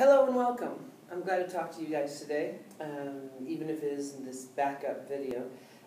Hello and welcome. I'm glad to talk to you guys today, um, even if it is in this backup video.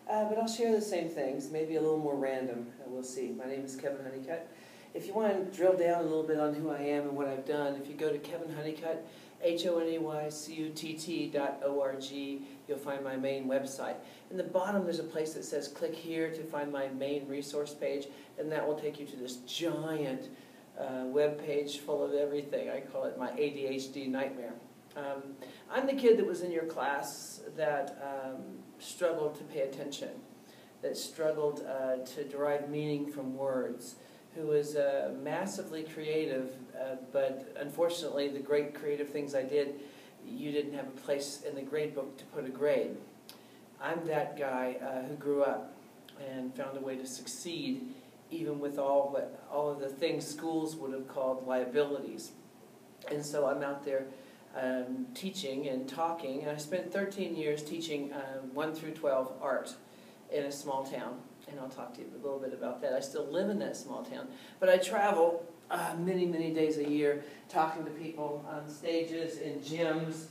Uh, but I'll share the same things, maybe a little more random. We'll see. My name is Kevin Honeycutt. If you want to drill down a little bit on who I am and what I've done, if you go to Kevin Honeycutt, H-O-N-E-Y-C-U-T-T dot O-R-G, you'll find my main website. In the bottom, there's a place that says click here to find my main resource page, and that will take you to this giant uh, web page full of everything. I call it my ADHD nightmare. Um, I'm the kid that was in your class that um, struggled to pay attention, that struggled uh, to derive meaning from words, who was uh, massively creative, uh, but unfortunately the great creative things I did, you didn't have a place in the grade book to put a grade. I'm that guy uh, who grew up and found a way to succeed even with all what all of the things schools would have called liabilities. And so I'm out there um, teaching and talking, and I spent 13 years teaching um, 1 through 12 art in a small town. And I'll talk to you a little bit about that. I still live in that small town, but I travel uh, many, many days a year talking to people on stages, in gyms,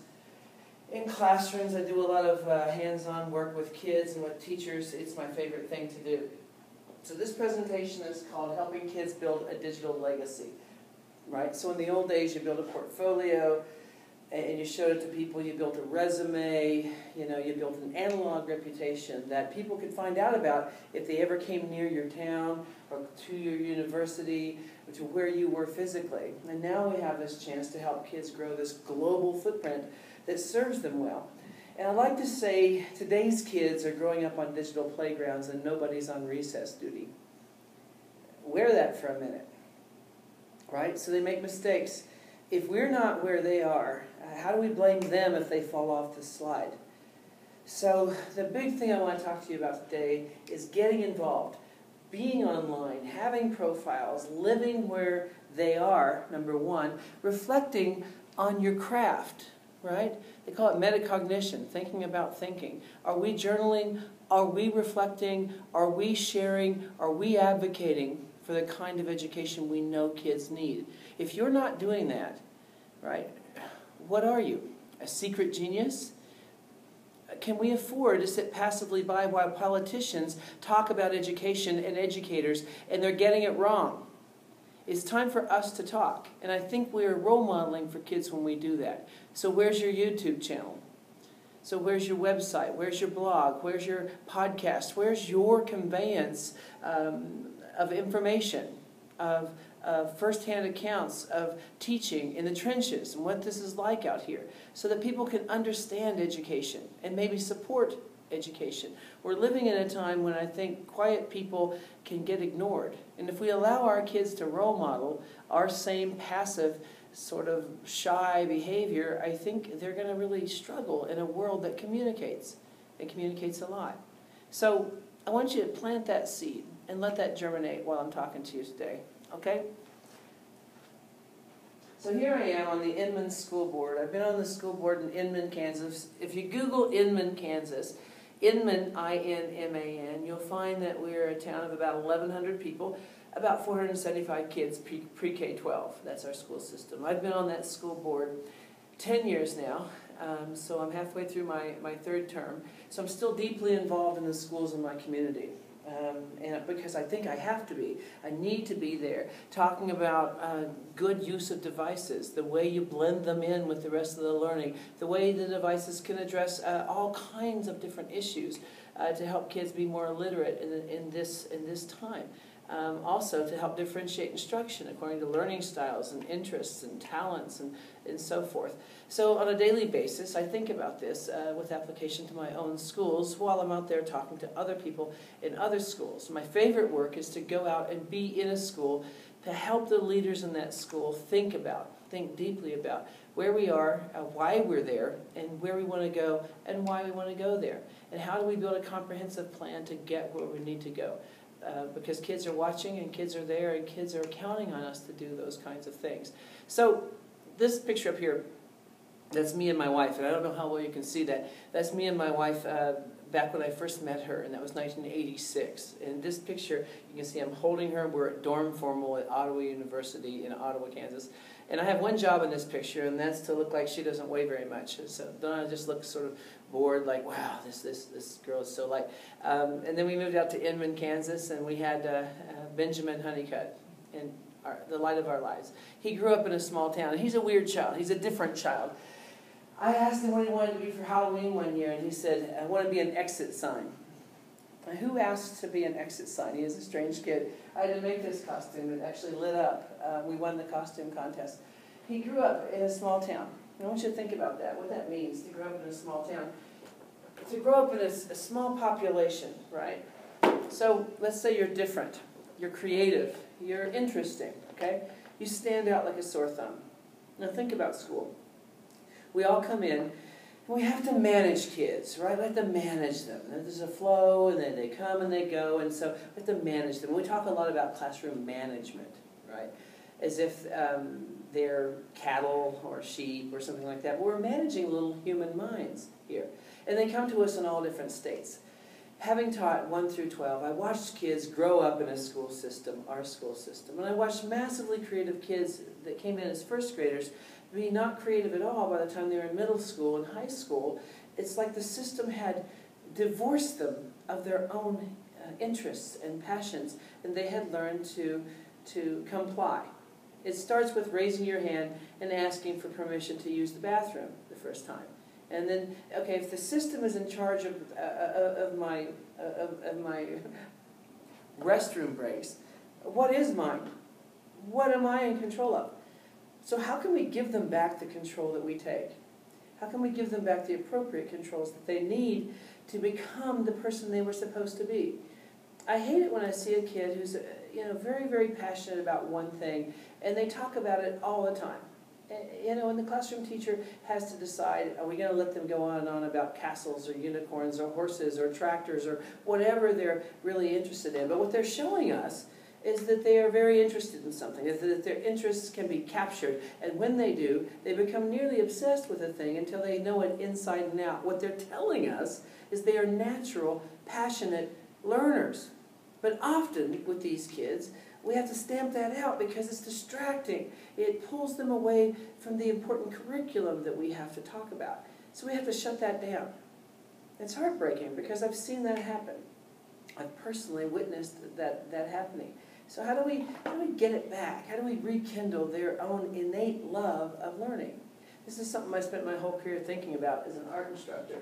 in classrooms. I do a lot of uh, hands-on work with kids and with teachers. It's my favorite thing to do. So this presentation is called Helping Kids Build a Digital Legacy. Right? So in the old days, you built a portfolio and you showed it to people, you built a resume, you know, you built an analog reputation that people could find out about if they ever came near your town or to your university or to where you were physically. And now we have this chance to help kids grow this global footprint that serves them well. And I like to say today's kids are growing up on digital playgrounds and nobody's on recess duty. Wear that for a minute, right? So they make mistakes. If we're not where they are, uh, how do we blame them if they fall off the slide? So the big thing I want to talk to you about today is getting involved, being online, having profiles, living where they are, number one, reflecting on your craft, right? They call it metacognition, thinking about thinking. Are we journaling? Are we reflecting? Are we sharing? Are we advocating for the kind of education we know kids need? If you're not doing that, right, what are you? A secret genius? Can we afford to sit passively by while politicians talk about education and educators and they're getting it wrong? It's time for us to talk. And I think we're role modeling for kids when we do that. So where's your YouTube channel? So where's your website? Where's your blog? Where's your podcast? Where's your conveyance um, of information, of uh, firsthand accounts of teaching in the trenches and what this is like out here so that people can understand education and maybe support education. We're living in a time when I think quiet people can get ignored. And if we allow our kids to role model our same passive, sort of shy behavior, I think they're going to really struggle in a world that communicates and communicates a lot. So I want you to plant that seed and let that germinate while I'm talking to you today. Okay? So here I am on the Inman School Board. I've been on the school board in Inman, Kansas. If you Google Inman, Kansas, Inman, I-N-M-A-N, you'll find that we're a town of about 1,100 people, about 475 kids pre-K-12. That's our school system. I've been on that school board 10 years now, um, so I'm halfway through my, my third term. So I'm still deeply involved in the schools in my community. Um, and because I think I have to be. I need to be there, talking about uh, good use of devices, the way you blend them in with the rest of the learning, the way the devices can address uh, all kinds of different issues uh, to help kids be more literate in, in, this, in this time. Um, also to help differentiate instruction according to learning styles and interests and talents and, and so forth. So on a daily basis, I think about this uh, with application to my own schools while I'm out there talking to other people in other schools. My favorite work is to go out and be in a school to help the leaders in that school think about, think deeply about where we are, uh, why we're there, and where we want to go, and why we want to go there. And how do we build a comprehensive plan to get where we need to go. Uh, because kids are watching and kids are there and kids are counting on us to do those kinds of things. So this picture up here, that's me and my wife, and I don't know how well you can see that. That's me and my wife uh, back when I first met her, and that was 1986. In this picture, you can see I'm holding her. We're at dorm formal at Ottawa University in Ottawa, Kansas. And I have one job in this picture, and that's to look like she doesn't weigh very much. So Donna just look sort of bored, like, wow, this this this girl is so light. Um, and then we moved out to Inman, Kansas, and we had uh, uh, Benjamin Honeycutt in our, the light of our lives. He grew up in a small town. He's a weird child. He's a different child. I asked him what he wanted to be for Halloween one year, and he said, I want to be an exit sign. Who asked to be an exit sign? He is a strange kid. I had to make this costume. It actually lit up. Uh, we won the costume contest. He grew up in a small town. I want you to think about that, what that means to grow up in a small town. To grow up in a, a small population, right? So let's say you're different, you're creative, you're interesting, okay? You stand out like a sore thumb. Now think about school. We all come in we have to manage kids, right? We have to manage them. There's a flow, and then they come and they go, and so we have to manage them. We talk a lot about classroom management, right? As if um, they're cattle or sheep or something like that. We're managing little human minds here. And they come to us in all different states. Having taught 1 through 12, I watched kids grow up in a school system, our school system. And I watched massively creative kids that came in as first graders be not creative at all by the time they were in middle school and high school. It's like the system had divorced them of their own uh, interests and passions, and they had learned to, to comply. It starts with raising your hand and asking for permission to use the bathroom the first time. And then, okay, if the system is in charge of, uh, uh of, my, uh, of, of my restroom breaks, what is mine? What am I in control of? So how can we give them back the control that we take? How can we give them back the appropriate controls that they need to become the person they were supposed to be? I hate it when I see a kid who's you know very very passionate about one thing and they talk about it all the time. You know, and the classroom teacher has to decide, are we going to let them go on and on about castles or unicorns or horses or tractors or whatever they're really interested in. But what they're showing us is that they are very interested in something, is that their interests can be captured. And when they do, they become nearly obsessed with a thing until they know it inside and out. What they're telling us is they are natural, passionate learners. But often with these kids, we have to stamp that out because it's distracting. It pulls them away from the important curriculum that we have to talk about. So we have to shut that down. It's heartbreaking because I've seen that happen. I've personally witnessed that, that happening. So how do we how do we get it back? How do we rekindle their own innate love of learning? This is something I spent my whole career thinking about as an art instructor.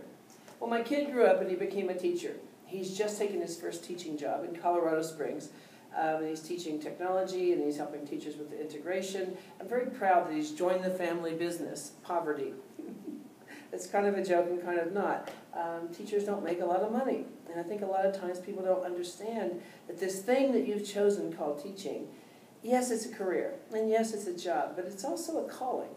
Well, my kid grew up and he became a teacher. He's just taken his first teaching job in Colorado Springs. Um, and he's teaching technology and he's helping teachers with the integration. I'm very proud that he's joined the family business, poverty. it's kind of a joke and kind of not. Um, teachers don't make a lot of money. And I think a lot of times people don't understand that this thing that you've chosen called teaching, yes, it's a career, and yes, it's a job, but it's also a calling.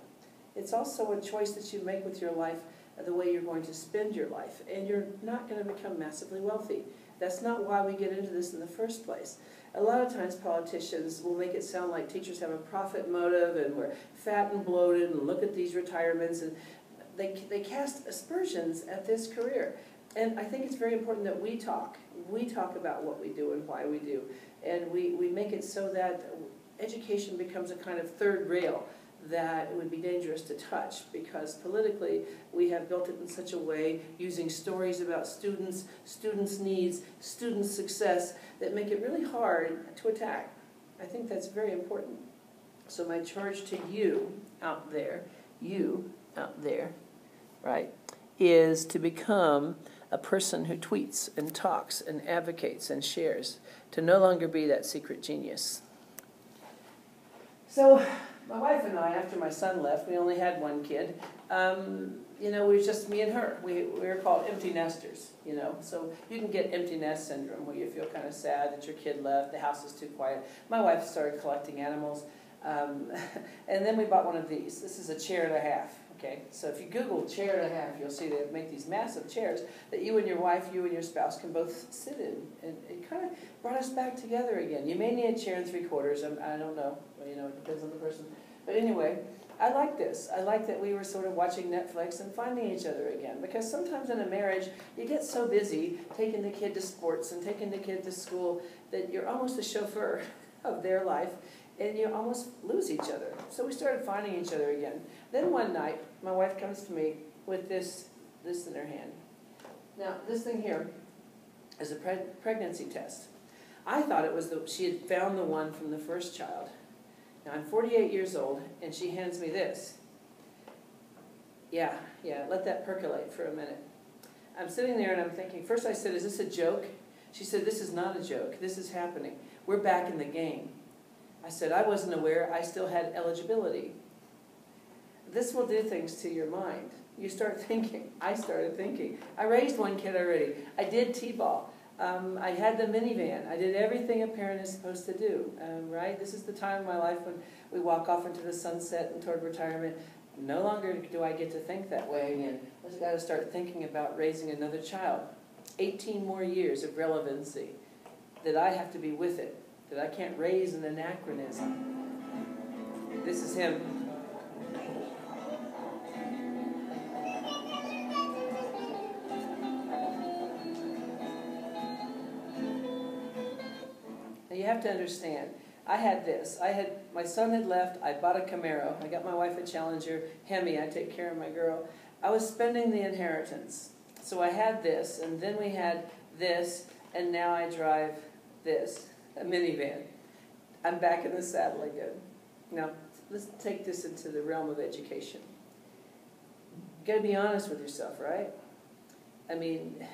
It's also a choice that you make with your life, the way you're going to spend your life. And you're not going to become massively wealthy. That's not why we get into this in the first place. A lot of times politicians will make it sound like teachers have a profit motive and we're fat and bloated and look at these retirements and they, they cast aspersions at this career. And I think it's very important that we talk. We talk about what we do and why we do. And we, we make it so that education becomes a kind of third rail that it would be dangerous to touch because politically we have built it in such a way using stories about students, students' needs, students' success that make it really hard to attack. I think that's very important. So my charge to you out there, you out there, right, is to become a person who tweets and talks and advocates and shares, to no longer be that secret genius. So, my wife and I, after my son left, we only had one kid. Um, you know, we were just me and her. We, we were called empty nesters, you know. So you can get empty nest syndrome where you feel kind of sad that your kid left, the house is too quiet. My wife started collecting animals. Um, and then we bought one of these. This is a chair and a half. Okay, so if you Google chair and a half, you'll see they make these massive chairs that you and your wife, you and your spouse can both sit in. And it kind of brought us back together again. You may need a chair and three quarters, and I don't know, you know, it depends on the person. But anyway, I like this. I like that we were sort of watching Netflix and finding each other again. Because sometimes in a marriage, you get so busy taking the kid to sports and taking the kid to school that you're almost a chauffeur of their life and you almost lose each other. So we started finding each other again. Then one night, my wife comes to me with this, this in her hand. Now, this thing here is a preg pregnancy test. I thought it was the, she had found the one from the first child. Now, I'm 48 years old, and she hands me this. Yeah, yeah, let that percolate for a minute. I'm sitting there and I'm thinking, first I said, is this a joke? She said, this is not a joke. This is happening. We're back in the game. I said, I wasn't aware I still had eligibility. This will do things to your mind. You start thinking. I started thinking. I raised one kid already. I did T-ball. Um, I had the minivan. I did everything a parent is supposed to do, um, right? This is the time of my life when we walk off into the sunset and toward retirement. No longer do I get to think that way again. I've got to start thinking about raising another child. 18 more years of relevancy that I have to be with it that I can't raise an anachronism. This is him. To understand, I had this. I had my son had left. I bought a Camaro. I got my wife a Challenger Hemi. I take care of my girl. I was spending the inheritance, so I had this, and then we had this, and now I drive this a minivan. I'm back in the saddle again. Now, let's take this into the realm of education. You gotta be honest with yourself, right? I mean,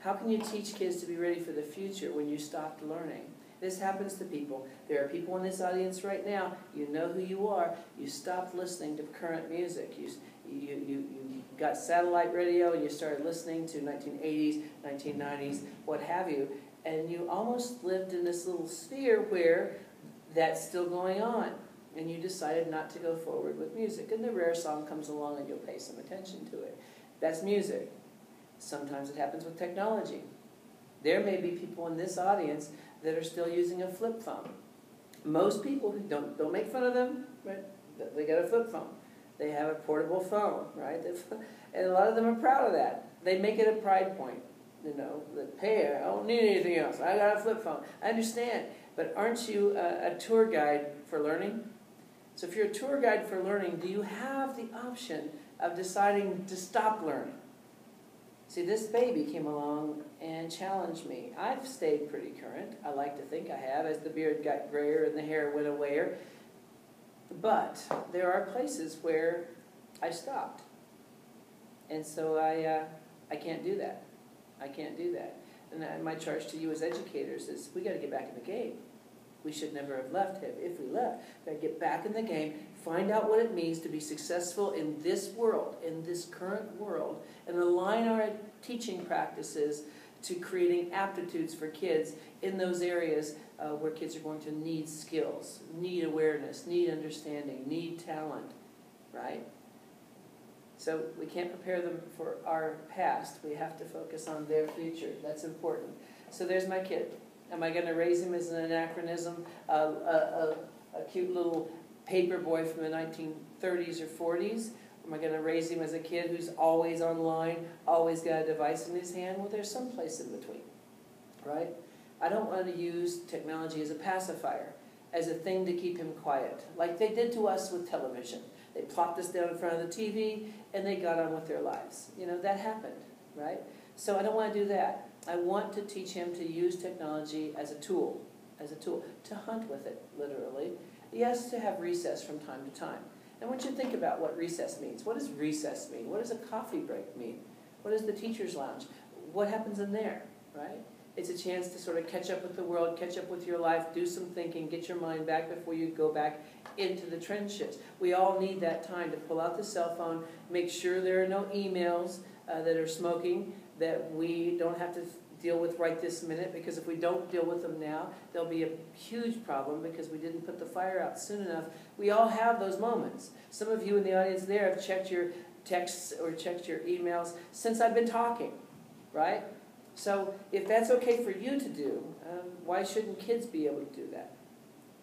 how can you teach kids to be ready for the future when you stopped learning? This happens to people. There are people in this audience right now, you know who you are, you stopped listening to current music. You, you, you, you got satellite radio and you started listening to 1980s, 1990s, what have you, and you almost lived in this little sphere where that's still going on. And you decided not to go forward with music. And the rare song comes along and you'll pay some attention to it. That's music. Sometimes it happens with technology. There may be people in this audience that are still using a flip phone. Most people, don't, don't make fun of them, right? They got a flip phone. They have a portable phone, right? And a lot of them are proud of that. They make it a pride point you know, the pair. I don't need anything else. I got a flip phone. I understand. But aren't you a, a tour guide for learning? So if you're a tour guide for learning, do you have the option of deciding to stop learning? See, this baby came along and challenged me. I've stayed pretty current. I like to think I have as the beard got grayer and the hair went away. But there are places where I stopped. And so I, uh, I can't do that. I can't do that. And my charge to you as educators is we got to get back in the game. We should never have left him. if we left. Got to get back in the game, find out what it means to be successful in this world, in this current world, and align our teaching practices to creating aptitudes for kids in those areas uh, where kids are going to need skills, need awareness, need understanding, need talent, right? So we can't prepare them for our past. We have to focus on their future. That's important. So there's my kid. Am I going to raise him as an anachronism, uh, a, a, a cute little paper boy from the 1930s or 40s? Am I going to raise him as a kid who's always online, always got a device in his hand? Well, there's some place in between, right? I don't want to use technology as a pacifier, as a thing to keep him quiet, like they did to us with television. They plopped us down in front of the TV and they got on with their lives. You know, that happened, right? So I don't want to do that. I want to teach him to use technology as a tool, as a tool, to hunt with it, literally. Yes, to have recess from time to time. And once you think about what recess means, what does recess mean? What does a coffee break mean? What is the teacher's lounge? What happens in there, right? It's a chance to sort of catch up with the world, catch up with your life, do some thinking, get your mind back before you go back into the trenches. We all need that time to pull out the cell phone, make sure there are no emails uh, that are smoking that we don't have to deal with right this minute because if we don't deal with them now, there'll be a huge problem because we didn't put the fire out soon enough. We all have those moments. Some of you in the audience there have checked your texts or checked your emails since I've been talking, right? So if that's okay for you to do, um, why shouldn't kids be able to do that?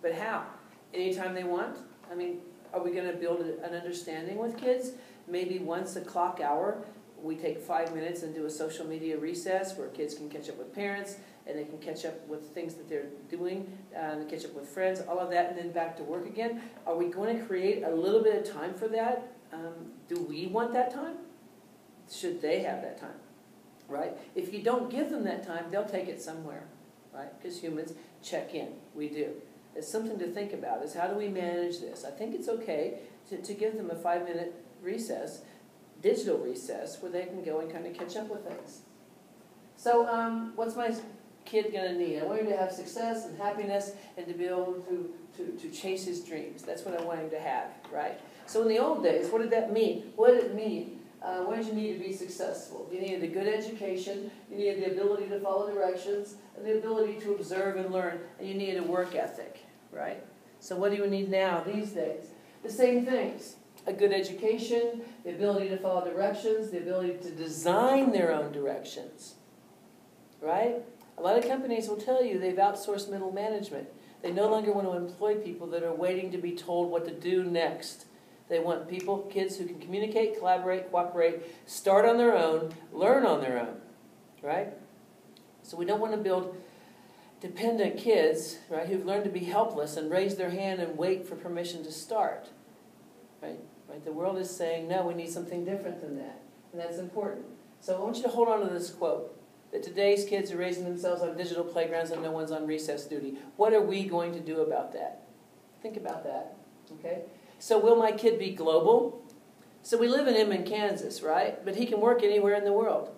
But how? anytime they want? I mean, are we going to build an understanding with kids? Maybe once a clock hour, we take five minutes and do a social media recess where kids can catch up with parents and they can catch up with things that they're doing, and catch up with friends, all of that, and then back to work again. Are we going to create a little bit of time for that? Um, do we want that time? Should they have that time? Right? If you don't give them that time, they'll take it somewhere, right? Because humans check in. We do. It's something to think about is how do we manage this? I think it's okay to, to give them a five minute recess, digital recess, where they can go and kind of catch up with things. So um, what's my kid going to need? I want him to have success and happiness and to be able to, to, to chase his dreams. That's what I want him to have, right? So in the old days, what did that mean? What did it mean? Uh, what did you need to be successful? You needed a good education, you needed the ability to follow directions, and the ability to observe and learn, and you needed a work ethic, right? So what do you need now, these days? The same things. A good education, the ability to follow directions, the ability to design their own directions, right? A lot of companies will tell you they've outsourced middle management. They no longer want to employ people that are waiting to be told what to do next. They want people, kids who can communicate, collaborate, cooperate, start on their own, learn on their own, right? So we don't want to build dependent kids, right, who've learned to be helpless and raise their hand and wait for permission to start, right? Right? The world is saying, no, we need something different than that, and that's important. So I want you to hold on to this quote that today's kids are raising themselves on digital playgrounds and no one's on recess duty. What are we going to do about that? Think about that, okay? So will my kid be global? So we live in Inman, Kansas, right? But he can work anywhere in the world.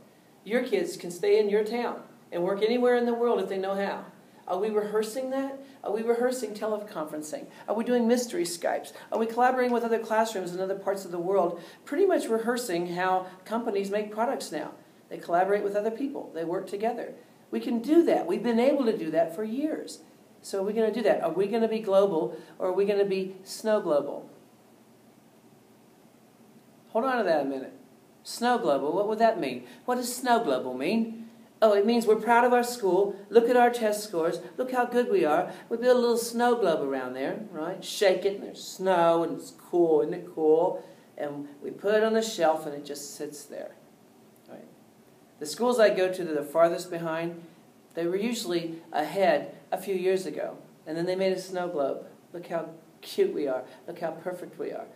Your kids can stay in your town and work anywhere in the world if they know how. Are we rehearsing that? Are we rehearsing teleconferencing? Are we doing mystery Skypes? Are we collaborating with other classrooms in other parts of the world? Pretty much rehearsing how companies make products now. They collaborate with other people. They work together. We can do that. We've been able to do that for years. So are we going to do that? Are we going to be global or are we going to be snow global? Hold on to that a minute. Snow global, what would that mean? What does snow global mean? Oh, it means we're proud of our school. Look at our test scores. Look how good we are. We build a little snow globe around there, right? Shake it, and there's snow, and it's cool. Isn't it cool? And we put it on the shelf, and it just sits there. Right? The schools I go to that are farthest behind, they were usually ahead a few years ago. And then they made a snow globe. Look how cute we are. Look how perfect we are.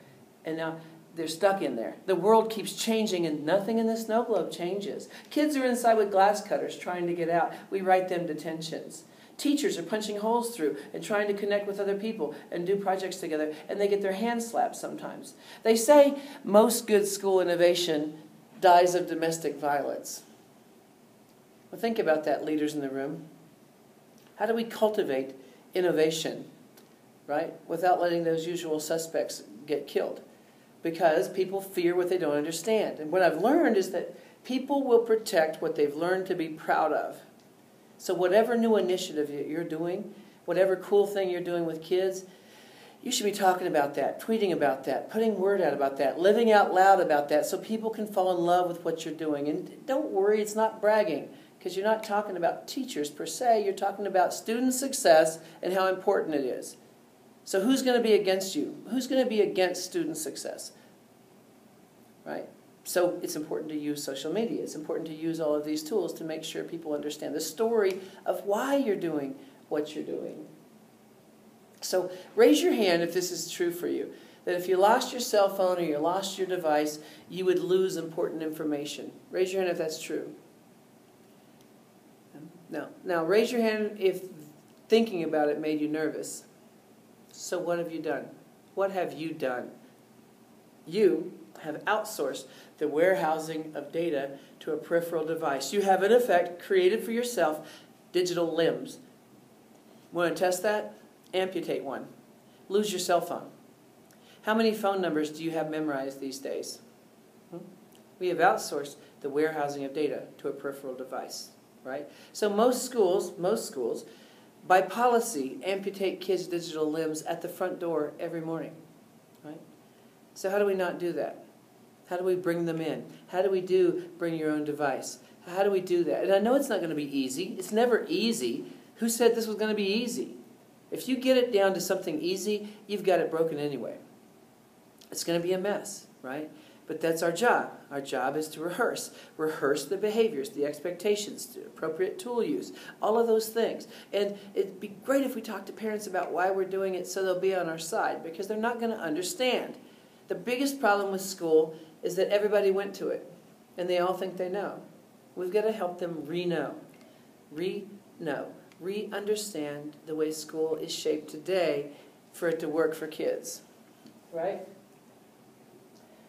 And now they're stuck in there. The world keeps changing and nothing in the snow globe changes. Kids are inside with glass cutters trying to get out. We write them detentions. Teachers are punching holes through and trying to connect with other people and do projects together, and they get their hands slapped sometimes. They say most good school innovation dies of domestic violence. Well, think about that, leaders in the room. How do we cultivate innovation, right, without letting those usual suspects get killed? Because people fear what they don't understand. And what I've learned is that people will protect what they've learned to be proud of. So, whatever new initiative you're doing, whatever cool thing you're doing with kids, you should be talking about that, tweeting about that, putting word out about that, living out loud about that so people can fall in love with what you're doing. And don't worry, it's not bragging because you're not talking about teachers per se, you're talking about student success and how important it is. So who's going to be against you? Who's going to be against student success? Right? So it's important to use social media. It's important to use all of these tools to make sure people understand the story of why you're doing what you're doing. So raise your hand if this is true for you. That if you lost your cell phone or you lost your device, you would lose important information. Raise your hand if that's true. No. Now, raise your hand if thinking about it made you nervous. So what have you done? What have you done? You have outsourced the warehousing of data to a peripheral device. You have, in effect, created for yourself digital limbs. Want to test that? Amputate one. Lose your cell phone. How many phone numbers do you have memorized these days? Hmm? We have outsourced the warehousing of data to a peripheral device, right? So most schools, most schools, by policy, amputate kids' digital limbs at the front door every morning. Right? So how do we not do that? How do we bring them in? How do we do bring your own device? How do we do that? And I know it's not going to be easy. It's never easy. Who said this was going to be easy? If you get it down to something easy, you've got it broken anyway. It's going to be a mess, right? But that's our job. Our job is to rehearse. Rehearse the behaviors, the expectations, the appropriate tool use, all of those things. And it'd be great if we talk to parents about why we're doing it so they'll be on our side because they're not going to understand. The biggest problem with school is that everybody went to it and they all think they know. We've got to help them re-know, re-know, re-understand the way school is shaped today for it to work for kids, right?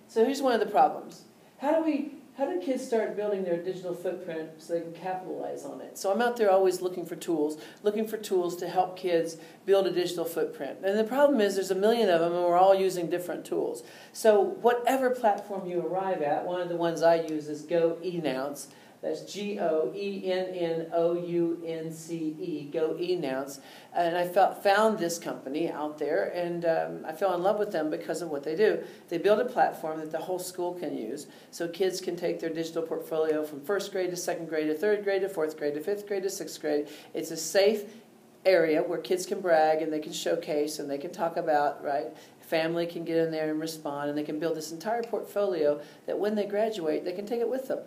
So here's one of the problems. How do we how do kids start building their digital footprint so they can capitalize on it? So I'm out there always looking for tools, looking for tools to help kids build a digital footprint. And the problem is there's a million of them and we're all using different tools. So whatever platform you arrive at, one of the ones I use is Go Ennounce. That's G O E N N O U N C E, Go Ennounce. And I felt, found this company out there, and um, I fell in love with them because of what they do. They build a platform that the whole school can use, so kids can take their digital portfolio from first grade to second grade to third grade to fourth grade to fifth grade to sixth grade. It's a safe area where kids can brag and they can showcase and they can talk about, right? Family can get in there and respond, and they can build this entire portfolio that when they graduate, they can take it with them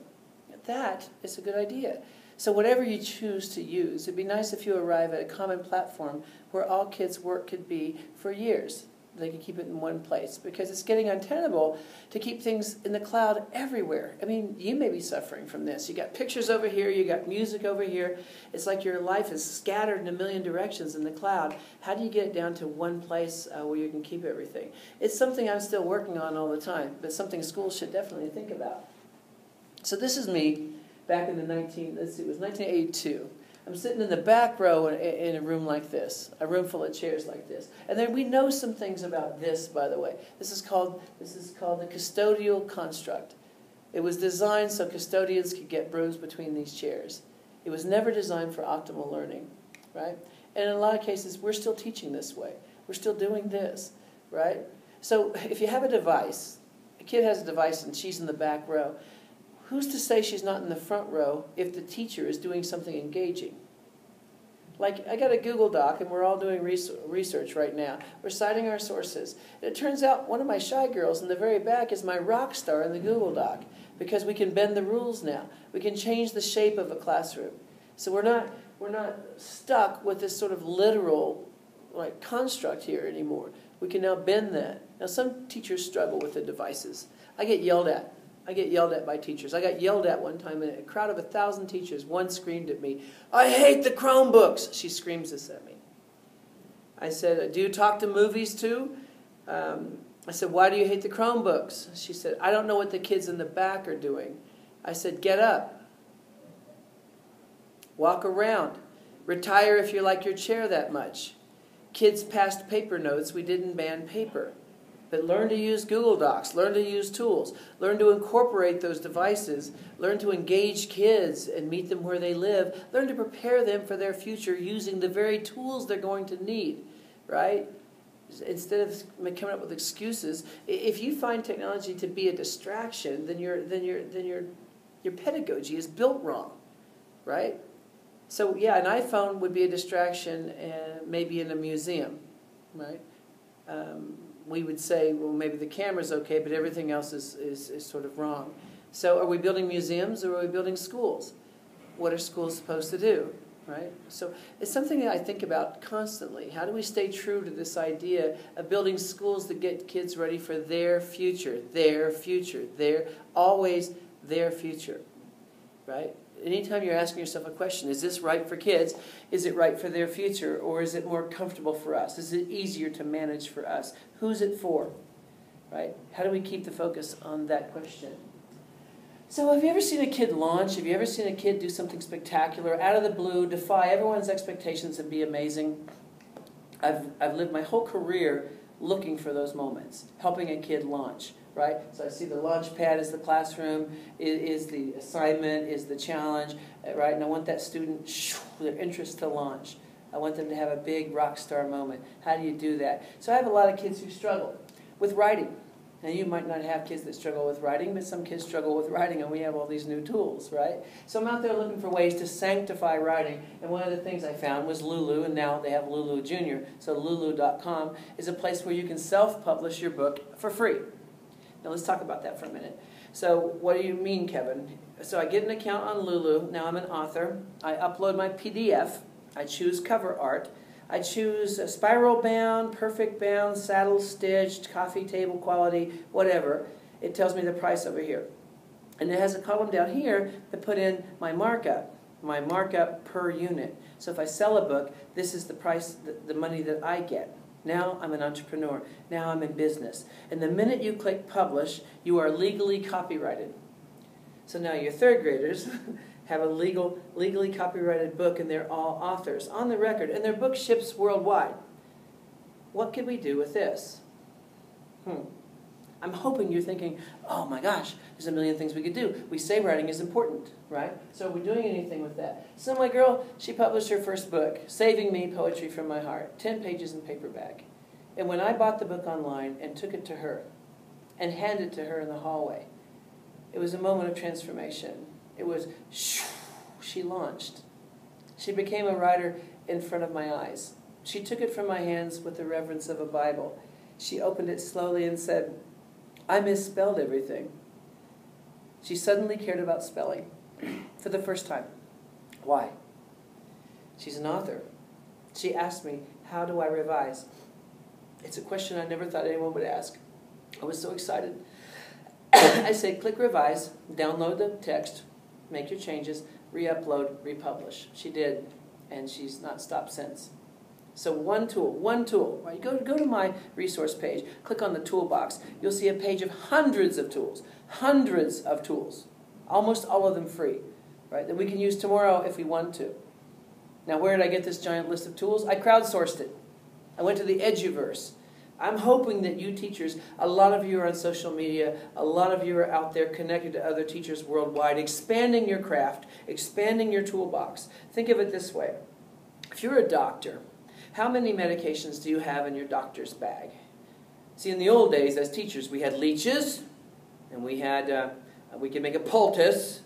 that is a good idea. So whatever you choose to use, it'd be nice if you arrive at a common platform where all kids' work could be for years. They can keep it in one place because it's getting untenable to keep things in the cloud everywhere. I mean, you may be suffering from this. You got pictures over here, you got music over here. It's like your life is scattered in a million directions in the cloud. How do you get it down to one place uh, where you can keep everything? It's something I'm still working on all the time, but something schools should definitely think about. So this is me back in the 19, let's see, it was 1982. I'm sitting in the back row in, in, a room like this, a room full of chairs like this. And then we know some things about this, by the way. This is called, this is called the custodial construct. It was designed so custodians could get bruised between these chairs. It was never designed for optimal learning, right? And in a lot of cases, we're still teaching this way. We're still doing this, right? So if you have a device, a kid has a device and she's in the back row, who's to say she's not in the front row if the teacher is doing something engaging? Like, I got a Google Doc, and we're all doing research right now. We're citing our sources. And it turns out one of my shy girls in the very back is my rock star in the Google Doc because we can bend the rules now. We can change the shape of a classroom. So we're not, we're not stuck with this sort of literal like construct here anymore. We can now bend that. Now, some teachers struggle with the devices. I get yelled at I get yelled at by teachers. I got yelled at one time in a crowd of a thousand teachers. One screamed at me, I hate the Chromebooks. She screams this at me. I said, Do you talk to movies too? Um, I said, Why do you hate the Chromebooks? She said, I don't know what the kids in the back are doing. I said, Get up. Walk around. Retire if you like your chair that much. Kids passed paper notes. We didn't ban paper. But learn to use Google Docs, learn to use tools, learn to incorporate those devices, learn to engage kids and meet them where they live, learn to prepare them for their future using the very tools they're going to need, right? Instead of coming up with excuses, if you find technology to be a distraction, then your then your then your your pedagogy is built wrong, right? So yeah, an iPhone would be a distraction, uh, maybe in a museum, right? Um, we would say, well, maybe the camera's okay, but everything else is, is, is sort of wrong. So are we building museums or are we building schools? What are schools supposed to do? Right? So it's something that I think about constantly. How do we stay true to this idea of building schools that get kids ready for their future, their future, their always their future, right? Anytime you're asking yourself a question, is this right for kids? Is it right for their future? Or is it more comfortable for us? Is it easier to manage for us? Who's it for? Right? How do we keep the focus on that question? So, have you ever seen a kid launch? Have you ever seen a kid do something spectacular, out of the blue, defy everyone's expectations and be amazing? I've, I've lived my whole career looking for those moments, helping a kid launch right? So I see the launch pad is the classroom, is, the assignment, is the challenge, uh, right? And I want that student, shoo, their interest to launch. I want them to have a big rock star moment. How do you do that? So I have a lot of kids who struggle with writing. Now you might not have kids that struggle with writing, but some kids struggle with writing, and we have all these new tools, right? So I'm out there looking for ways to sanctify writing, and one of the things I found was Lulu, and now they have Lulu Junior. So Lulu.com is a place where you can self-publish your book for free. Now let's talk about that for a minute. So what do you mean, Kevin? So I get an account on Lulu. Now I'm an author. I upload my PDF. I choose cover art. I choose a spiral bound, perfect bound, saddle stitched, coffee table quality, whatever. It tells me the price over here. And it has a column down here that put in my markup, my markup per unit. So if I sell a book, this is the price, the, the money that I get. Now I'm an entrepreneur. Now I'm in business. And the minute you click publish, you are legally copyrighted. So now your third graders have a legal, legally copyrighted book and they're all authors on the record and their book ships worldwide. What could we do with this? Hmm. I'm hoping you're thinking, oh my gosh, there's a million things we could do. We say writing is important, right? So are we doing anything with that? So my girl, she published her first book, Saving Me, Poetry from My Heart, 10 pages in paperback. And when I bought the book online and took it to her and handed it to her in the hallway, it was a moment of transformation. It was, she launched. She became a writer in front of my eyes. She took it from my hands with the reverence of a Bible. She opened it slowly and said, I misspelled everything. She suddenly cared about spelling for the first time. Why? She's an author. She asked me, How do I revise? It's a question I never thought anyone would ask. I was so excited. I said, click revise, download the text, make your changes, re upload, republish. She did, and she's not stopped since. So one tool, one tool, right? Go, go to my resource page, click on the toolbox. You'll see a page of hundreds of tools, hundreds of tools, almost all of them free, right? That we can use tomorrow if we want to. Now, where did I get this giant list of tools? I crowdsourced it. I went to the Eduverse. I'm hoping that you teachers, a lot of you are on social media, a lot of you are out there connected to other teachers worldwide, expanding your craft, expanding your toolbox. Think of it this way. If you're a doctor, how many medications do you have in your doctor's bag? See, in the old days, as teachers, we had leeches, and we had, uh, we could make a poultice,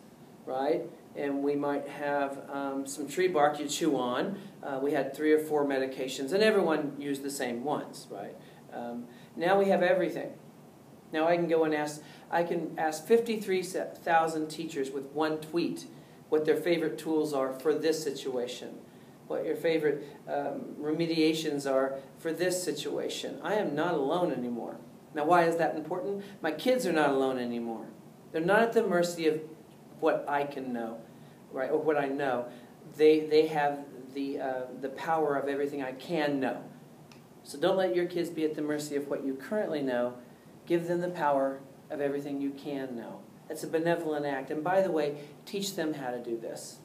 right? And we might have um, some tree bark you chew on. Uh, we had three or four medications, and everyone used the same ones, right? Um, now we have everything. Now I can go and ask, I can ask 53,000 teachers with one tweet what their favorite tools are for this situation what your favorite um, remediations are for this situation. I am not alone anymore. Now, why is that important? My kids are not alone anymore. They're not at the mercy of what I can know, right, or what I know. They, they have the, uh, the power of everything I can know. So don't let your kids be at the mercy of what you currently know. Give them the power of everything you can know. It's a benevolent act. And by the way, teach them how to do this.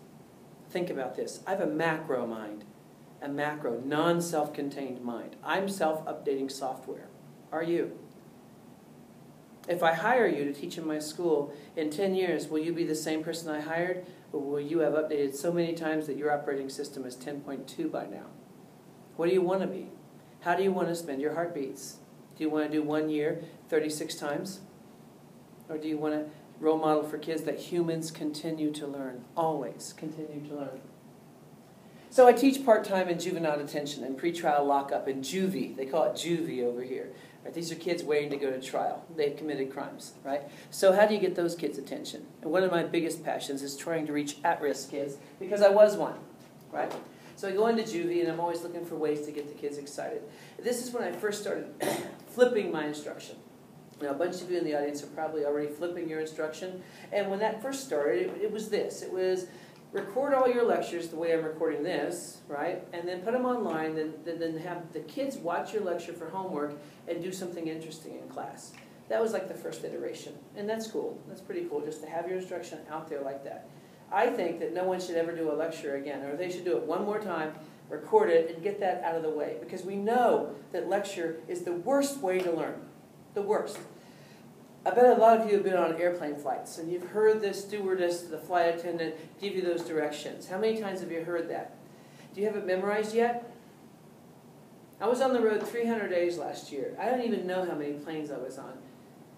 Think about this. I have a macro mind, a macro, non-self-contained mind. I'm self-updating software. Are you? If I hire you to teach in my school, in 10 years, will you be the same person I hired? Or will you have updated so many times that your operating system is 10.2 by now? What do you want to be? How do you want to spend your heartbeats? Do you want to do one year 36 times? Or do you want to role model for kids that humans continue to learn, always continue to learn. So I teach part-time in juvenile detention and pretrial lockup in juvie. They call it juvie over here. Right? These are kids waiting to go to trial. They've committed crimes, right? So how do you get those kids' attention? And one of my biggest passions is trying to reach at-risk kids because I was one, right? So I go into juvie and I'm always looking for ways to get the kids excited. This is when I first started flipping my instruction. Now, a bunch of you in the audience are probably already flipping your instruction. And when that first started, it, it, was this. It was record all your lectures the way I'm recording this, right? And then put them online, then, then have the kids watch your lecture for homework and do something interesting in class. That was like the first iteration. And that's cool. That's pretty cool just to have your instruction out there like that. I think that no one should ever do a lecture again, or they should do it one more time, record it, and get that out of the way. Because we know that lecture is the worst way to learn. The worst. I bet a lot of you have been on airplane flights and you've heard the stewardess, the flight attendant give you those directions. How many times have you heard that? Do you have it memorized yet? I was on the road 300 days last year. I don't even know how many planes I was on.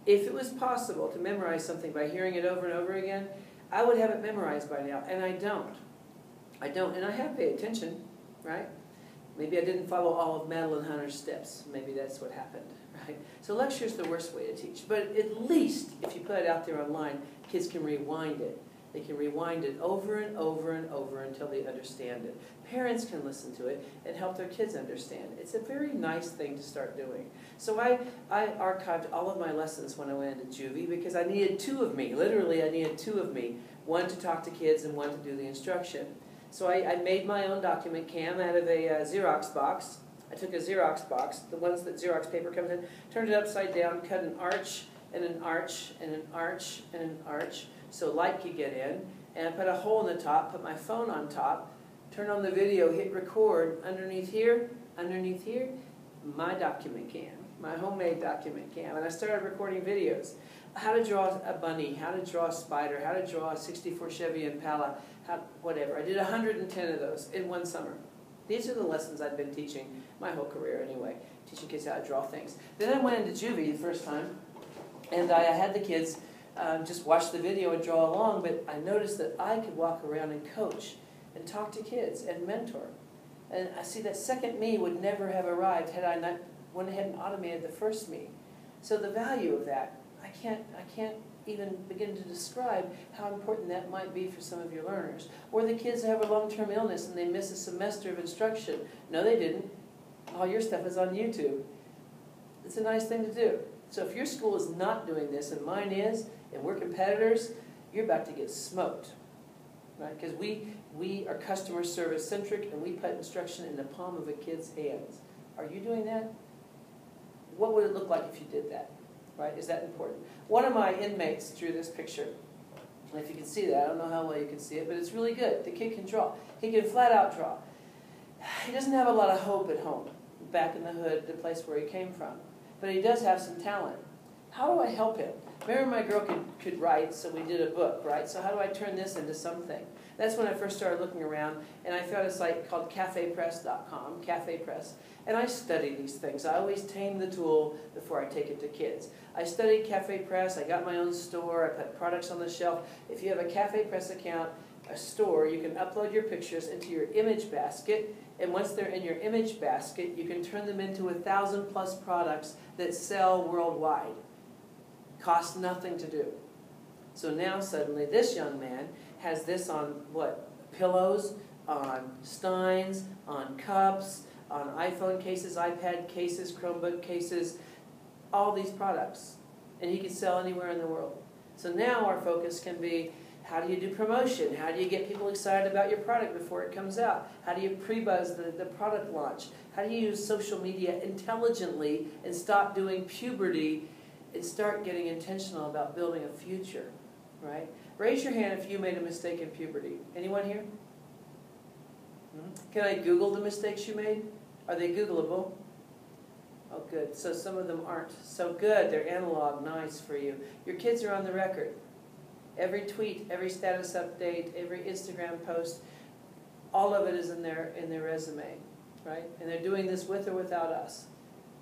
If it was possible to memorize something by hearing it over and over again, I would have it memorized by now, and I don't. I don't, and I have paid attention, right? Maybe I didn't follow all of Madeline Hunter's steps. Maybe that's what happened, Right? So lecture is the worst way to teach. But at least if you put it out there online, kids can rewind it. They can rewind it over and over and over until they understand it. Parents can listen to it and help their kids understand. It's a very nice thing to start doing. So I, I archived all of my lessons when I went into juvie because I needed two of me. Literally, I needed two of me. One to talk to kids and one to do the instruction. So I, I made my own document cam out of a uh, Xerox box. I took a Xerox box, the ones that Xerox paper comes in, turned it upside down, cut an arch and an arch and an arch and an arch so light could get in, and I put a hole in the top, put my phone on top, turn on the video, hit record, underneath here, underneath here, my document cam, my homemade document cam, and I started recording videos. How to draw a bunny, how to draw a spider, how to draw a 64 Chevy Impala, how, whatever. I did 110 of those in one summer. These are the lessons I've been teaching my whole career anyway, teaching kids how to draw things. Then I went into juvie the first time, and I had the kids um, just watch the video and draw along, but I noticed that I could walk around and coach and talk to kids and mentor. And I see that second me would never have arrived had I not went ahead and automated the first me. So the value of that, I can't, I can't even begin to describe how important that might be for some of your learners. Or the kids have a long-term illness and they miss a semester of instruction. No, they didn't. All your stuff is on YouTube. It's a nice thing to do. So if your school is not doing this, and mine is, and we're competitors, you're about to get smoked. Right? Because we, we are customer service centric and we put instruction in the palm of a kid's hands. Are you doing that? What would it look like if you did that? Right? Is that important? One of my inmates drew this picture. If you can see that, I don't know how well you can see it, but it's really good. The kid can draw. He can flat out draw. He doesn't have a lot of hope at home, back in the hood, the place where he came from. But he does have some talent. How do I help him? Remember my girl could, could write, so we did a book, right? So how do I turn this into something? That's when I first started looking around, and I found a site called cafepress.com, Cafe Press, and I study these things. I always tame the tool before I take it to kids. I studied Cafe Press, I got my own store, I put products on the shelf. If you have a Cafe Press account, a store, you can upload your pictures into your image basket, and once they're in your image basket, you can turn them into a thousand plus products that sell worldwide. Cost nothing to do. So now suddenly this young man has this on what? Pillows, on steins, on cups, on iPhone cases, iPad cases, Chromebook cases, all these products. And he can sell anywhere in the world. So now our focus can be how do you do promotion? How do you get people excited about your product before it comes out? How do you pre-buzz the, the product launch? How do you use social media intelligently and stop doing puberty and start getting intentional about building a future, right? Raise your hand if you made a mistake in puberty. Anyone here? Hmm? Can I Google the mistakes you made? Are they Googleable? Oh, good. So some of them aren't. So good. They're analog. Nice for you. Your kids are on the record. Every tweet, every status update, every Instagram post, all of it is in their in their resume, right? And they're doing this with or without us.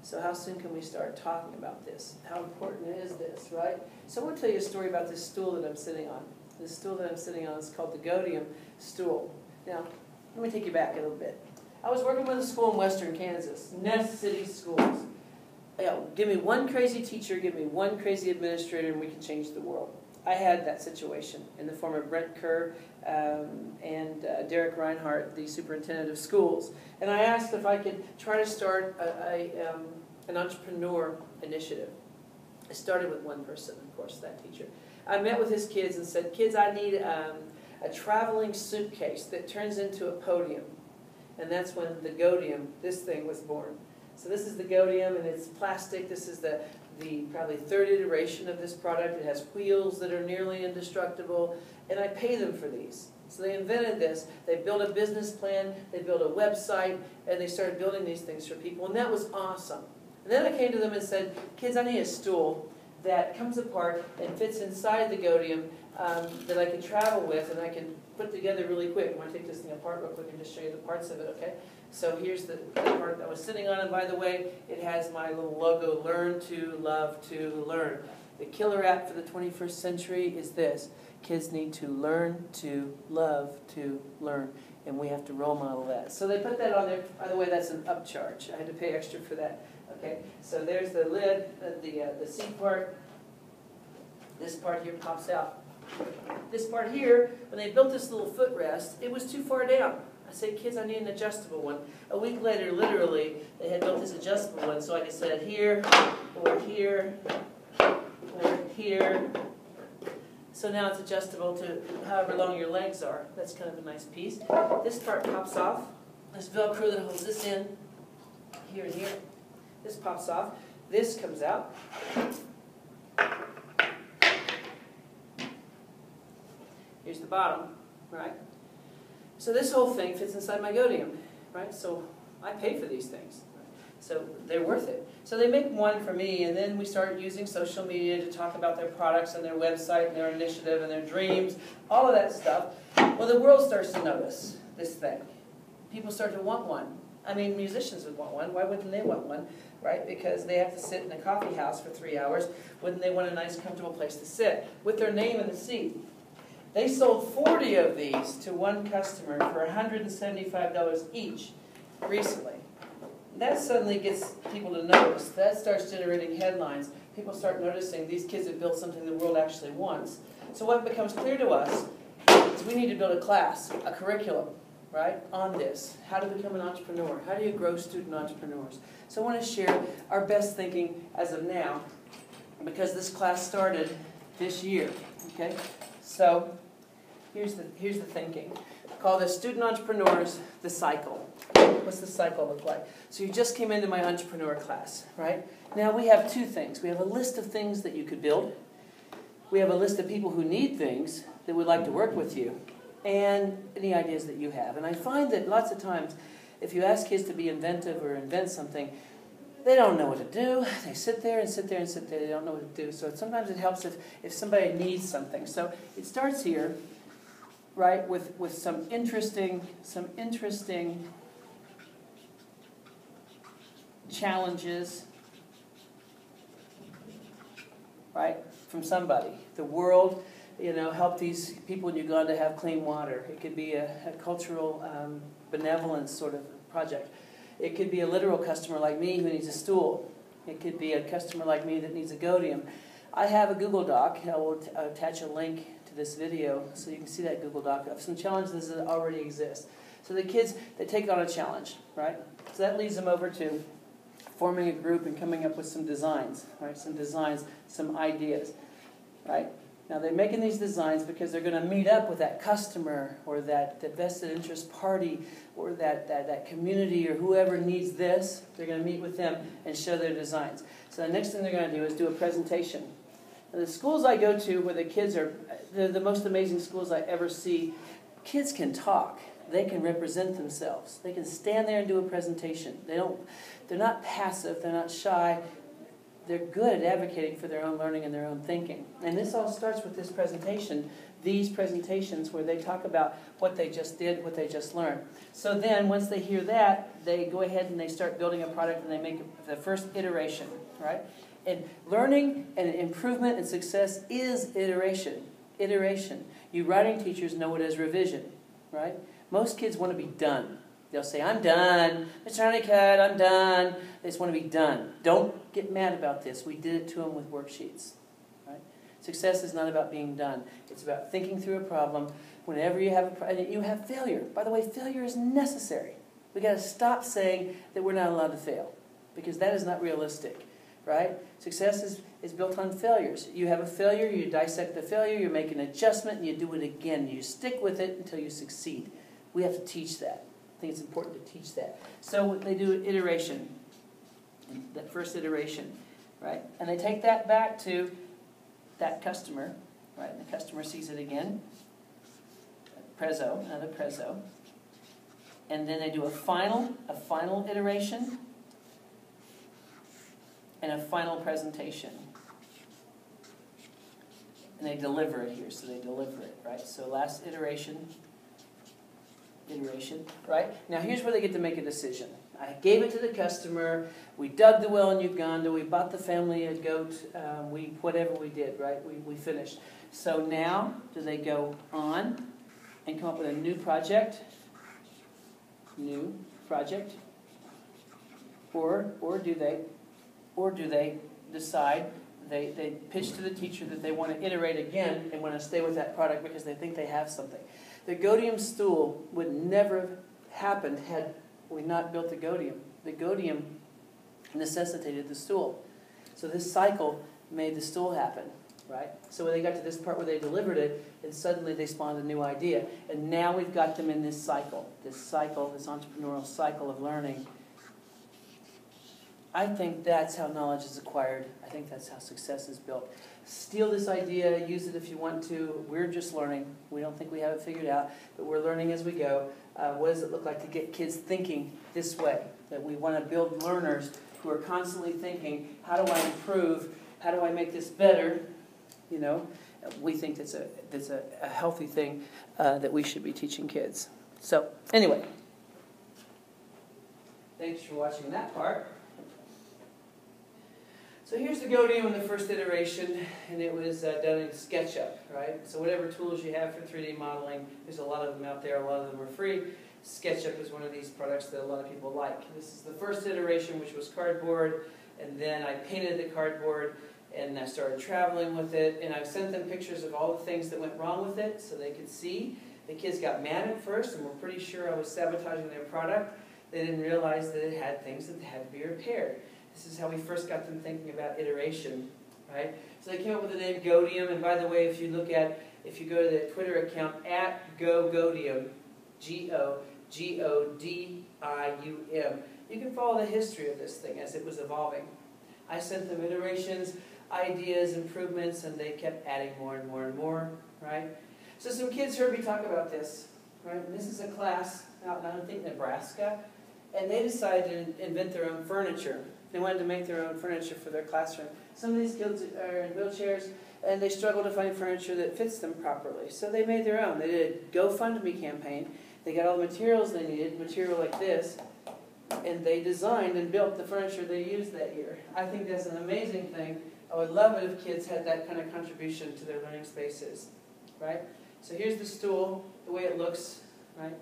So how soon can we start talking about this? How important is this, right? So I want to tell you a story about this stool that I'm sitting on. This stool that I'm sitting on is called the Godium stool. Now, let me take you back a little bit. I was working with a school in western Kansas, Ness City Schools. You know, give me one crazy teacher, give me one crazy administrator, and we can change the world. I had that situation in the form of Brent Kerr um, and uh, Derek Reinhardt, the superintendent of schools. And I asked if I could try to start a, a, um, an entrepreneur initiative. I started with one person, of course, that teacher. I met with his kids and said, kids, I need um, a traveling suitcase that turns into a podium. And that's when the Godium, this thing was born. So this is the Godium, and it's plastic. This is the the probably third iteration of this product. It has wheels that are nearly indestructible, and I pay them for these. So they invented this. They built a business plan, they built a website, and they started building these things for people, and that was awesome. And then I came to them and said, kids, I need a stool that comes apart and fits inside the Godium um, that I can travel with and I can put together really quick. I want to take this thing apart real quick and just show you the parts of it, okay? So here's the, the part that was sitting on, and by the way, it has my little logo, Learn to Love to Learn. The killer app for the 21st century is this. Kids need to learn to love to learn, and we have to role model that. So they put that on there. By the way, that's an upcharge. I had to pay extra for that Okay, so there's the lid, uh, the, uh, the seat part. This part here pops out. This part here, when they built this little footrest, it was too far down. I said, kids, I need an adjustable one. A week later, literally, they had built this adjustable one, so I could set it here, or here, or here. So now it's adjustable to however long your legs are. That's kind of a nice piece. This part pops off. This Velcro that holds this in, here and here. This pops off. This comes out. Here's the bottom, right? So this whole thing fits inside my Godium, right? So I pay for these things. So they're worth it. So they make one for me, and then we start using social media to talk about their products and their website and their initiative and their dreams, all of that stuff. Well, the world starts to notice this thing. People start to want one. I mean, musicians would want one. Why wouldn't they want one, right? Because they have to sit in a coffee house for three hours. Wouldn't they want a nice, comfortable place to sit with their name in the seat? They sold 40 of these to one customer for $175 each recently. That suddenly gets people to notice. That starts generating headlines. People start noticing these kids have built something the world actually wants. So what becomes clear to us is we need to build a class, a curriculum, right, on this. How to become an entrepreneur. How do you grow student entrepreneurs? So I want to share our best thinking as of now because this class started this year, okay? So here's the, here's the thinking. Call this Student Entrepreneurs the Cycle. What's the cycle look like? So you just came into my entrepreneur class, right? Now we have two things. We have a list of things that you could build. We have a list of people who need things that would like to work with you and any ideas that you have. And I find that lots of times if you ask kids to be inventive or invent something, they don't know what to do. They sit there and sit there and sit there. They don't know what to do. So sometimes it helps if, if somebody needs something. So it starts here, right, with, with some interesting, some interesting challenges, right, from somebody. The world, you know, help these people in Uganda have clean water. It could be a, a cultural um, benevolence sort of project. It could be a literal customer like me who needs a stool. It could be a customer like me that needs a Godium. I have a Google Doc. I will uh, attach a link to this video so you can see that Google Doc of some challenges that already exist. So the kids, they take on a challenge, right? So that leads them over to forming a group and coming up with some designs, right? Some designs, some ideas, right? Now they're making these designs because they're going to meet up with that customer or that, that vested interest party or that, that, that community or whoever needs this. They're going to meet with them and show their designs. So the next thing they're going to do is do a presentation. Now, the schools I go to where the kids are, they're the most amazing schools I ever see. Kids can talk. They can represent themselves. They can stand there and do a presentation. They don't, they're not passive. They're not shy they're good at advocating for their own learning and their own thinking. And this all starts with this presentation, these presentations where they talk about what they just did, what they just learned. So then, once they hear that, they go ahead and they start building a product and they make the first iteration, right? And learning and improvement and success is iteration. Iteration. You writing teachers know it as revision, right? Most kids want to be done. They'll say, I'm done. Mr. Honeycutt, I'm done. They just want to be done. Don't get mad about this. We did it to them with worksheets. Right? Success is not about being done. It's about thinking through a problem. Whenever you have a you have failure. By the way, failure is necessary. We've got to stop saying that we're not allowed to fail because that is not realistic. Right? Success is, is built on failures. You have a failure, you dissect the failure, you make an adjustment, and you do it again. You stick with it until you succeed. We have to teach that. I think it's important to teach that. So they do iteration, that first iteration, right? And they take that back to that customer, right? And the customer sees it again, prezzo, another prezzo. And then they do a final, a final iteration, and a final presentation. And they deliver it here, so they deliver it, right? So last iteration, iteration, right? Now here's where they get to make a decision. I gave it to the customer. We dug the well in Uganda. We bought the family a goat. Um, we whatever we did, right? We, we finished. So now, do they go on and come up with a new project? New project, or or do they Or do they decide, they, they pitch to the teacher that they want to iterate again and want to stay with that product because they think they have something. The Godium stool would never have happened had we not built the Godium. The Godium necessitated the stool. So this cycle made the stool happen, right? So when they got to this part where they delivered it, and suddenly they spawned a new idea. And now we've got them in this cycle, this cycle, this entrepreneurial cycle of learning. I think that's how knowledge is acquired. I think that's how success is built. Steal this idea, use it if you want to. We're just learning. We don't think we have it figured out, but we're learning as we go. Uh, what does it look like to get kids thinking this way? That we want to build learners who are constantly thinking, how do I improve? How do I make this better? You know, we think that's a, that's a, a healthy thing uh, that we should be teaching kids. So, anyway, thanks for watching that part. So here's the Godium in the first iteration, and it was uh, done in SketchUp, right? So whatever tools you have for 3D modeling, there's a lot of them out there, a lot of them are free. SketchUp is one of these products that a lot of people like. This is the first iteration, which was cardboard, and then I painted the cardboard, and I started traveling with it, and I sent them pictures of all the things that went wrong with it so they could see. The kids got mad at first and were pretty sure I was sabotaging their product. They didn't realize that it had things that had to be repaired. This is how we first got them thinking about iteration, right? So they came up with the name Godium, and by the way, if you look at, if you go to the Twitter account, at GoGodium, G-O-G-O-D-I-U-M, you can follow the history of this thing as it was evolving. I sent them iterations, ideas, improvements, and they kept adding more and more and more, right? So some kids heard me talk about this, right? And this is a class out in, I think, Nebraska, and they decided to invent their own furniture. They wanted to make their own furniture for their classroom. Some of these kids are in wheelchairs, and they struggle to find furniture that fits them properly. So they made their own. They did a GoFundMe campaign. They got all the materials they needed, material like this, and they designed and built the furniture they used that year. I think that's an amazing thing. I would love it if kids had that kind of contribution to their learning spaces, right? So here's the stool, the way it looks, right?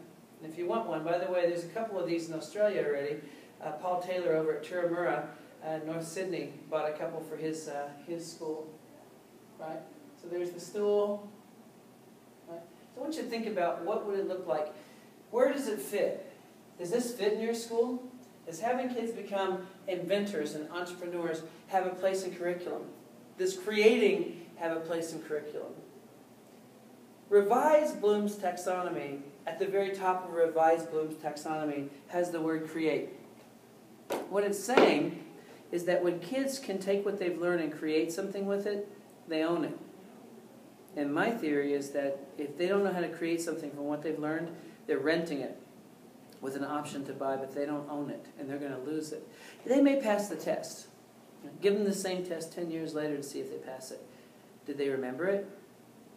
And if you want one, by the way, there's a couple of these in Australia already. Uh, Paul Taylor over at Turramurra, uh, North Sydney, bought a couple for his, uh, his school. Right? So there's the stool. Right? So I want you to think about what would it look like. Where does it fit? Does this fit in your school? Does having kids become inventors and entrepreneurs have a place in curriculum? Does creating have a place in curriculum? Revise Bloom's taxonomy, at the very top of Revise Bloom's taxonomy, has the word create. What it's saying is that when kids can take what they've learned and create something with it, they own it. And my theory is that if they don't know how to create something from what they've learned, they're renting it with an option to buy, but they don't own it, and they're going to lose it. They may pass the test. Give them the same test 10 years later to see if they pass it. Did they remember it?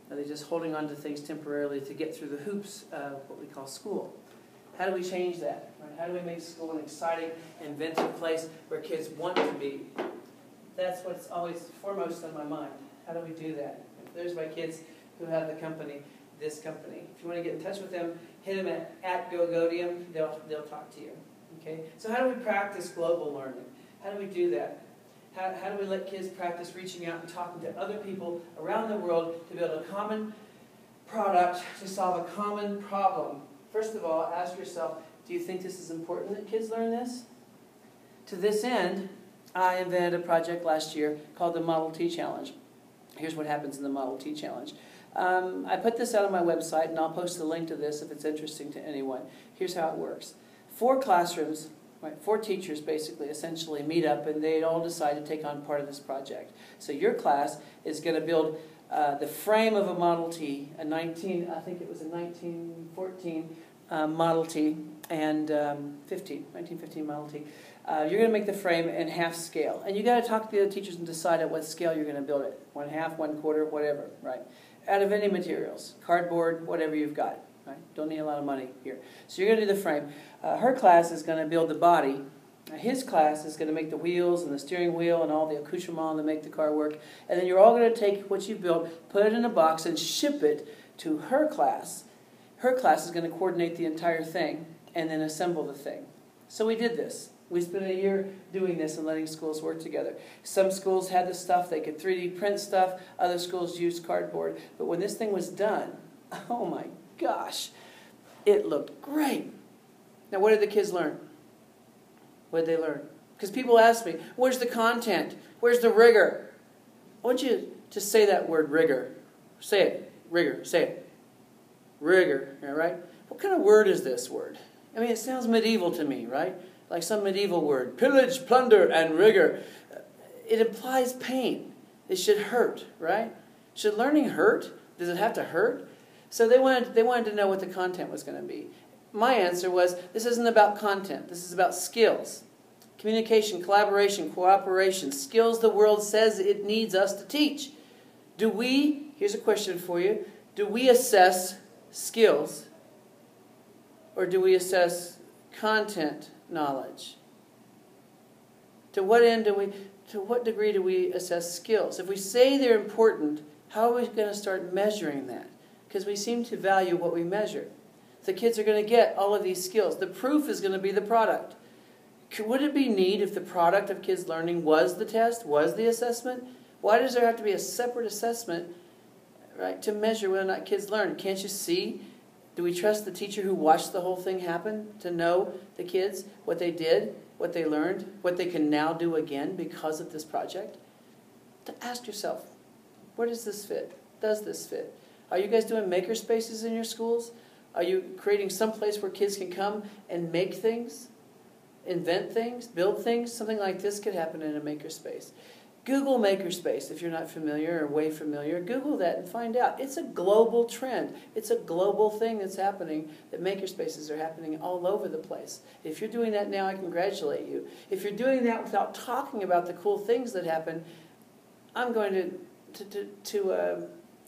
Are they just holding on to things temporarily to get through the hoops of what we call school? How do we change that? Right? How do we make school an exciting, inventive place where kids want to be? That's what's always foremost on my mind. How do we do that? There's my kids who have the company, this company. If you want to get in touch with them, hit them at, at GoGodium. They'll, they'll talk to you. Okay? So how do we practice global learning? How do we do that? How, how do we let kids practice reaching out and talking to other people around the world to build a common product to solve a common problem? First of all, ask yourself, do you think this is important that kids learn this? To this end, I invented a project last year called the Model T Challenge. Here's what happens in the Model T Challenge. Um, I put this out on my website, and I'll post the link to this if it's interesting to anyone. Here's how it works. Four classrooms, right, four teachers basically, essentially meet up, and they all decide to take on part of this project. So your class is going to build uh, the frame of a Model T, a 19, I think it was a 1914 uh, Model T, and um, 15, 1915 Model T. Uh, you're going to make the frame in half scale. And you got to talk to the other teachers and decide at what scale you're going to build it. One half, one quarter, whatever, right? Out of any materials, cardboard, whatever you've got, right? Don't need a lot of money here. So you're going to do the frame. Uh, her class is going to build the body. His class is going to make the wheels and the steering wheel and all the accoutrement to make the car work. And then you're all going to take what you built, put it in a box, and ship it to her class. Her class is going to coordinate the entire thing and then assemble the thing. So we did this. We spent a year doing this and letting schools work together. Some schools had the stuff, they could 3D print stuff, other schools used cardboard. But when this thing was done, oh my gosh, it looked great. Now, what did the kids learn? What did they learn? Because people ask me, where's the content? Where's the rigor? I want you to say that word rigor. Say it. Rigor. Say it. Rigor. All right? What kind of word is this word? I mean, it sounds medieval to me, right? Like some medieval word. Pillage, plunder, and rigor. It implies pain. It should hurt, right? Should learning hurt? Does it have to hurt? So they wanted, they wanted to know what the content was going to be. My answer was this isn't about content, this is about skills. Communication, collaboration, cooperation, skills the world says it needs us to teach. Do we, here's a question for you, do we assess skills or do we assess content knowledge? To what end do we, to what degree do we assess skills? If we say they're important, how are we going to start measuring that? Because we seem to value what we measure. The kids are going to get all of these skills. The proof is going to be the product. Would it be neat if the product of kids learning was the test, was the assessment? Why does there have to be a separate assessment, right, to measure whether or not kids learn? Can't you see? Do we trust the teacher who watched the whole thing happen to know the kids, what they did, what they learned, what they can now do again because of this project? To ask yourself, where does this fit? Does this fit? Are you guys doing maker spaces in your schools? Are you creating some place where kids can come and make things, invent things, build things? Something like this could happen in a makerspace. Google Makerspace if you're not familiar or way familiar. Google that and find out. It's a global trend. It's a global thing that's happening, that makerspaces are happening all over the place. If you're doing that now, I congratulate you. If you're doing that without talking about the cool things that happen, I'm going to, to, to, to uh,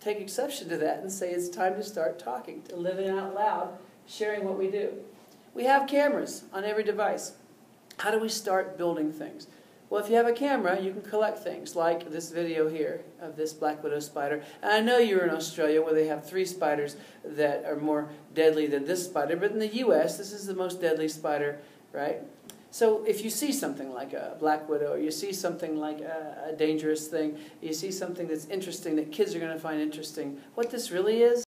take exception to that and say it's time to start talking, to living out loud, sharing what we do. We have cameras on every device. How do we start building things? Well, if you have a camera, you can collect things like this video here of this black widow spider. And I know you're in Australia where they have three spiders that are more deadly than this spider, but in the U.S., this is the most deadly spider, right? So if you see something like a black widow, or you see something like a, a dangerous thing, you see something that's interesting that kids are going to find interesting, what this really is